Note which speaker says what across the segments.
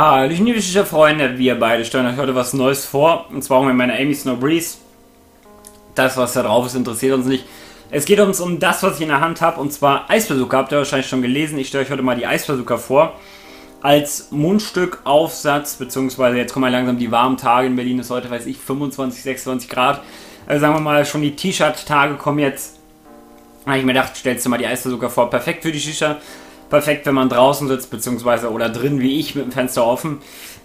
Speaker 1: Hallo liebe Freunde, wir beide stellen euch heute was Neues vor. Und zwar mit meiner Amy Snow Breeze. Das, was da drauf ist, interessiert uns nicht. Es geht uns um das, was ich in der Hand habe, und zwar Eisbazooka. Habt ihr wahrscheinlich schon gelesen. Ich stelle euch heute mal die Eisbazooka vor. Als Mundstückaufsatz, beziehungsweise jetzt kommen langsam die warmen Tage in Berlin. Ist heute, weiß ich, 25, 26 Grad. Also sagen wir mal, schon die T-Shirt-Tage kommen jetzt. Da habe ich mir gedacht, stellst du mal die Eisbazooka vor. Perfekt für die Shisha perfekt, wenn man draußen sitzt, beziehungsweise oder drin wie ich mit dem Fenster offen.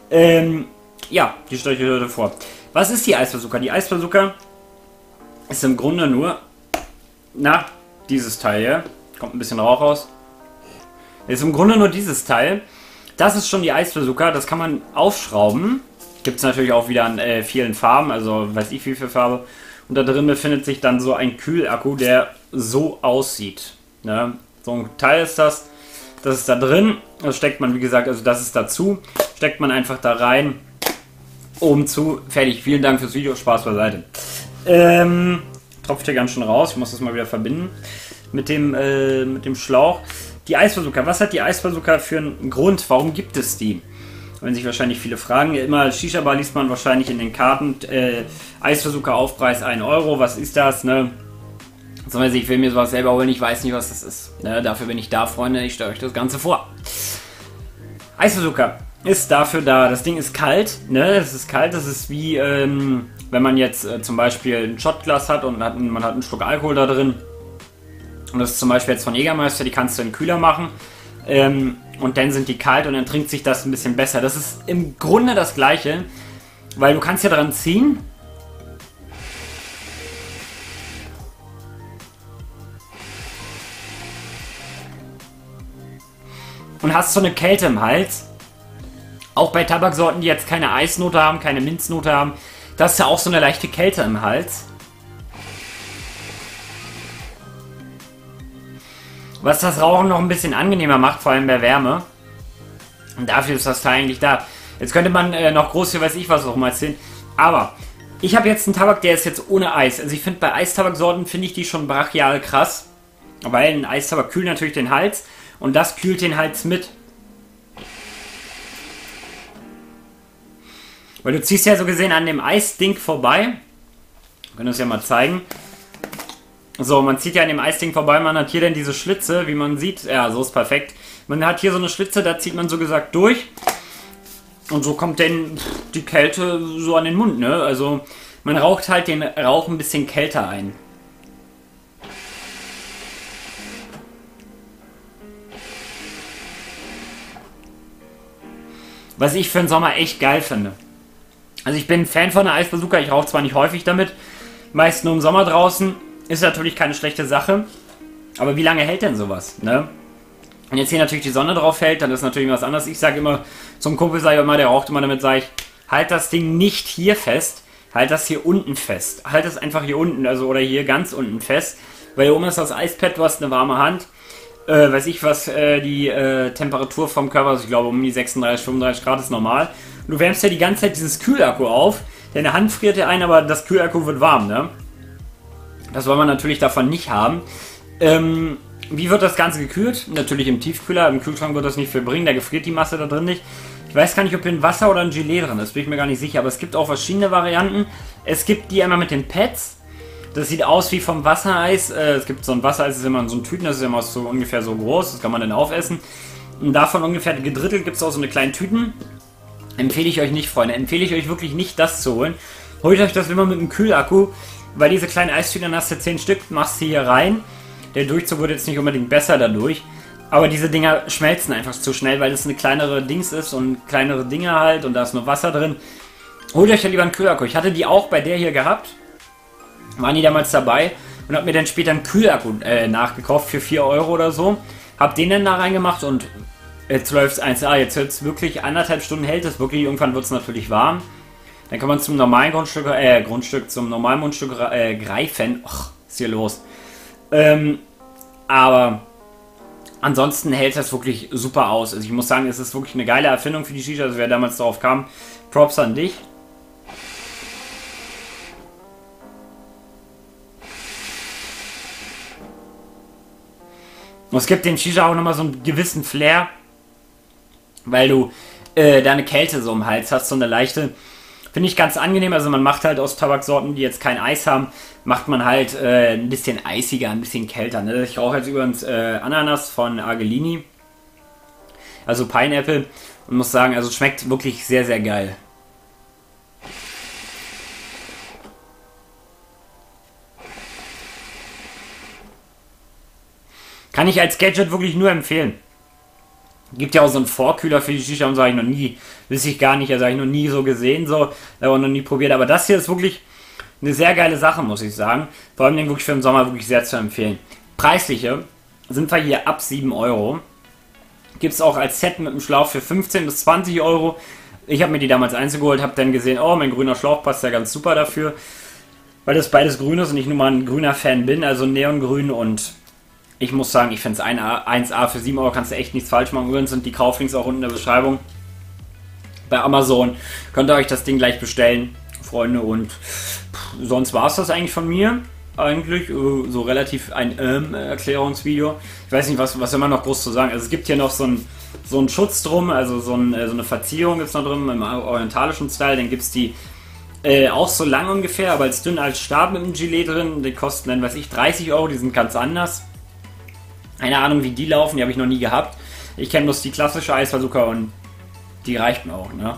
Speaker 1: Ähm, ja, die stelle ich heute vor. Was ist die Eisbazooka? Die Eisbazooka ist im Grunde nur, na, dieses Teil hier. Kommt ein bisschen Rauch raus. Ist im Grunde nur dieses Teil. Das ist schon die Eisbazooka. Das kann man aufschrauben. Gibt es natürlich auch wieder in äh, vielen Farben, also weiß ich wie viel Farbe. Und da drin befindet sich dann so ein Kühlakku, der so aussieht. Ne? So ein Teil ist das. Das ist da drin. Das steckt man, wie gesagt, also das ist dazu. Steckt man einfach da rein. Oben zu. Fertig. Vielen Dank fürs Video. Spaß beiseite. Ähm, tropft hier ganz schön raus. Ich muss das mal wieder verbinden. Mit dem, äh, mit dem Schlauch. Die Eisbazooka. Was hat die Eisbazooka für einen Grund? Warum gibt es die? Wenn sich wahrscheinlich viele fragen. Immer Shisha-Bar liest man wahrscheinlich in den Karten. Äh, Eisbazooka Aufpreis 1 Euro. Was ist das? Ne? Beziehungsweise ich will mir sowas selber holen, ich weiß nicht, was das ist. Ne, dafür bin ich da, Freunde, ich stelle euch das Ganze vor. Eisbazooka ist dafür da. Das Ding ist kalt, ne? Es ist kalt, das ist wie, ähm, wenn man jetzt äh, zum Beispiel ein Shotglas hat und hat, man hat einen Schluck Alkohol da drin. Und das ist zum Beispiel jetzt von Jägermeister, die kannst du in kühler machen. Ähm, und dann sind die kalt und dann trinkt sich das ein bisschen besser. Das ist im Grunde das gleiche, weil du kannst ja dran ziehen und hast so eine Kälte im Hals. Auch bei Tabaksorten, die jetzt keine Eisnote haben, keine Minznote haben, da ist ja auch so eine leichte Kälte im Hals. Was das Rauchen noch ein bisschen angenehmer macht, vor allem bei Wärme. Und dafür ist das Teil eigentlich da. Jetzt könnte man äh, noch groß für weiß ich was auch mal erzählen. Aber ich habe jetzt einen Tabak, der ist jetzt ohne Eis. Also ich finde bei Eistabaksorten finde ich die schon brachial krass. Weil ein Eistabak kühlt natürlich den Hals. Und das kühlt den Hals mit. Weil du ziehst ja so gesehen an dem Eisding vorbei. Wir können das ja mal zeigen. So, man zieht ja an dem Eisding vorbei, man hat hier dann diese Schlitze, wie man sieht. Ja, so ist perfekt. Man hat hier so eine Schlitze, da zieht man so gesagt durch. Und so kommt denn die Kälte so an den Mund, ne? Also man raucht halt den Rauch ein bisschen kälter ein. Was ich für den Sommer echt geil finde. Also ich bin Fan von der Eisbazooka, ich rauche zwar nicht häufig damit, meist nur im Sommer draußen, ist natürlich keine schlechte Sache. Aber wie lange hält denn sowas, ne? Wenn jetzt hier natürlich die Sonne drauf fällt, dann ist natürlich was anderes. Ich sage immer, zum Kumpel sage ich immer, der raucht immer damit, sage ich, halt das Ding nicht hier fest, halt das hier unten fest. Halt es einfach hier unten, also oder hier ganz unten fest. Weil hier oben ist das Eispad, du hast eine warme Hand äh, weiß ich was, äh, die äh, Temperatur vom Körper, also ich glaube um die 36, 35 Grad ist normal. Und du wärmst ja die ganze Zeit dieses Kühlakku auf. Deine Hand friert ja ein, aber das Kühlakku wird warm, ne? Das wollen wir natürlich davon nicht haben. Ähm, wie wird das Ganze gekühlt? Natürlich im Tiefkühler. Im Kühlschrank wird das nicht viel bringen, da gefriert die Masse da drin nicht. Ich weiß gar nicht, ob hier ein Wasser oder ein Gelee drin ist, bin ich mir gar nicht sicher. Aber es gibt auch verschiedene Varianten. Es gibt die einmal mit den Pads. Das sieht aus wie vom Wassereis. Äh, es gibt so ein Wassereis, das ist immer in so ein Tüten, das ist immer so ungefähr so groß, das kann man dann aufessen. Und davon ungefähr gedrittelt gibt es auch so eine kleine Tüten. Empfehle ich euch nicht, Freunde. Empfehle ich euch wirklich nicht, das zu holen. Holt euch das immer mit einem Kühlakku, weil diese kleinen Eistüten, hast du 10 Stück, machst du hier rein. Der Durchzug wird jetzt nicht unbedingt besser dadurch. Aber diese Dinger schmelzen einfach zu schnell, weil das eine kleinere Dings ist und kleinere Dinge halt und da ist nur Wasser drin. Holt euch ja lieber einen Kühlakku. Ich hatte die auch bei der hier gehabt waren die damals dabei und habe mir dann später einen Kühlakku äh, nachgekauft für 4 Euro oder so. Hab den dann da reingemacht und jetzt läuft es 1A. Jetzt es wirklich anderthalb Stunden hält es wirklich. Irgendwann wird es natürlich warm. Dann kann man zum normalen Grundstück, äh, Grundstück, zum normalen Mundstück äh, greifen. Och, ist hier los. Ähm, aber ansonsten hält das wirklich super aus. Also ich muss sagen, es ist wirklich eine geile Erfindung für die Shisha. Also wer damals darauf kam, Props an dich. Und es gibt den Shisha auch nochmal so einen gewissen Flair, weil du äh, da eine Kälte so im Hals hast, so eine leichte. Finde ich ganz angenehm. Also man macht halt aus Tabaksorten, die jetzt kein Eis haben, macht man halt äh, ein bisschen eisiger, ein bisschen kälter. Ne? Ich rauche jetzt übrigens äh, Ananas von Argelini. Also Pineapple. Und muss sagen, also schmeckt wirklich sehr, sehr geil. Kann ich als Gadget wirklich nur empfehlen. Gibt ja auch so einen Vorkühler für die Shisha und so habe ich noch nie, wüsste ich gar nicht, also habe ich noch nie so gesehen, so, aber noch nie probiert. Aber das hier ist wirklich eine sehr geile Sache, muss ich sagen. Vor allem den wirklich für den Sommer wirklich sehr zu empfehlen. Preisliche sind wir hier ab 7 Euro. Gibt es auch als Set mit einem Schlauch für 15 bis 20 Euro. Ich habe mir die damals einzugeholt, habe dann gesehen, oh, mein grüner Schlauch passt ja ganz super dafür. Weil das beides grün ist und ich nun mal ein grüner Fan bin, also Neongrün und ich muss sagen, ich finde es 1A für 7 Euro kannst du echt nichts falsch machen. Übrigens sind die Kauflinks auch unten in der Beschreibung. Bei Amazon könnt ihr euch das Ding gleich bestellen, Freunde. Und sonst war es das eigentlich von mir. Eigentlich äh, so relativ ein ähm, Erklärungsvideo. Ich weiß nicht, was, was immer noch groß zu sagen. Also es gibt hier noch so einen so Schutz drum, also so, ein, äh, so eine Verzierung gibt es noch drin im orientalischen Style. Dann gibt es die äh, auch so lang ungefähr, aber als dünn als Stab mit dem Gilet drin. Die kosten dann, weiß ich, 30 Euro, die sind ganz anders. Keine Ahnung, wie die laufen, die habe ich noch nie gehabt. Ich kenne bloß die klassische Eisbazooka und die reicht mir auch, ne?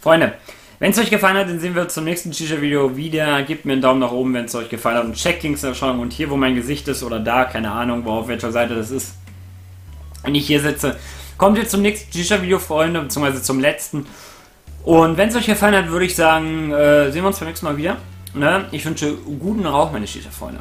Speaker 1: Freunde, wenn es euch gefallen hat, dann sehen wir uns zum nächsten Shisha-Video wieder. Gebt mir einen Daumen nach oben, wenn es euch gefallen hat. Und checkt Links in der Beschreibung. Und hier, wo mein Gesicht ist, oder da, keine Ahnung, wo auf welcher Seite das ist. Wenn ich hier sitze, kommt ihr zum nächsten Shisha-Video, Freunde, beziehungsweise zum letzten. Und wenn es euch gefallen hat, würde ich sagen, äh, sehen wir uns beim nächsten Mal wieder. Ne? Ich wünsche guten Rauch, meine Shisha-Freunde.